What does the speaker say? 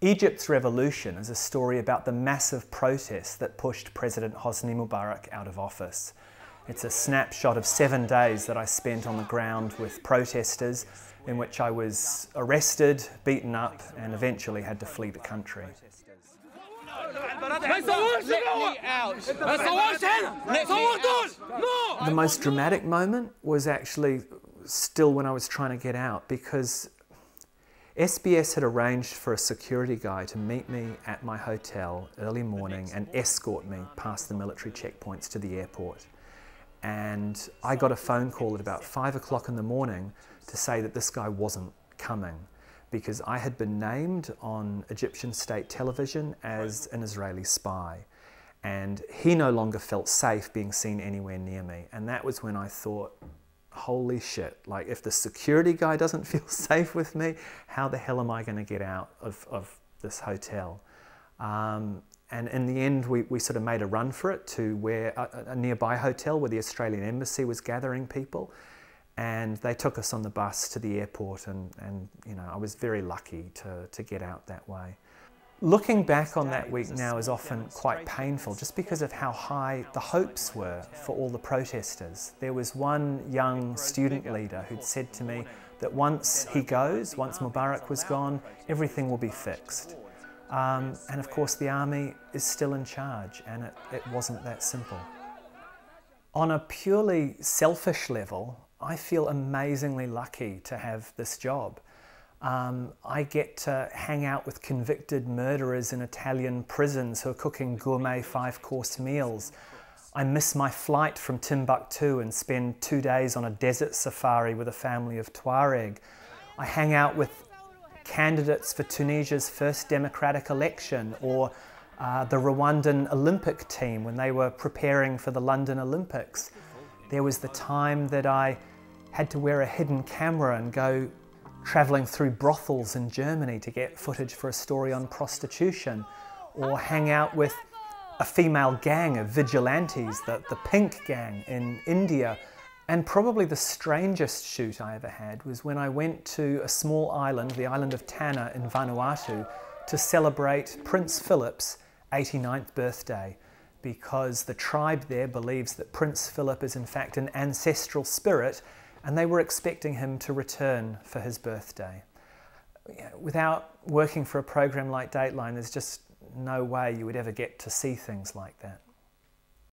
Egypt's revolution is a story about the massive protests that pushed President Hosni Mubarak out of office. It's a snapshot of seven days that I spent on the ground with protesters, in which I was arrested, beaten up, and eventually had to flee the country. The most dramatic moment was actually still when I was trying to get out because SBS had arranged for a security guy to meet me at my hotel early morning and escort me past the military checkpoints to the airport. And I got a phone call at about five o'clock in the morning to say that this guy wasn't coming because I had been named on Egyptian state television as an Israeli spy. And he no longer felt safe being seen anywhere near me. And that was when I thought, holy shit, like if the security guy doesn't feel safe with me, how the hell am I going to get out of, of this hotel? Um, and in the end, we, we sort of made a run for it to where a, a nearby hotel where the Australian embassy was gathering people and they took us on the bus to the airport and, and you know I was very lucky to, to get out that way. Looking back on that week now is often quite painful just because of how high the hopes were for all the protesters. There was one young student leader who'd said to me that once he goes, once Mubarak was gone, everything will be fixed. Um, and of course the army is still in charge and it, it wasn't that simple. On a purely selfish level, I feel amazingly lucky to have this job. Um, I get to hang out with convicted murderers in Italian prisons who are cooking gourmet five course meals. I miss my flight from Timbuktu and spend two days on a desert safari with a family of Tuareg. I hang out with candidates for Tunisia's first democratic election or uh, the Rwandan Olympic team when they were preparing for the London Olympics. There was the time that I had to wear a hidden camera and go traveling through brothels in Germany to get footage for a story on prostitution, or hang out with a female gang of vigilantes, the, the Pink Gang in India. And probably the strangest shoot I ever had was when I went to a small island, the island of Tanna in Vanuatu, to celebrate Prince Philip's 89th birthday because the tribe there believes that Prince Philip is in fact an ancestral spirit and they were expecting him to return for his birthday. Without working for a program like Dateline, there's just no way you would ever get to see things like that.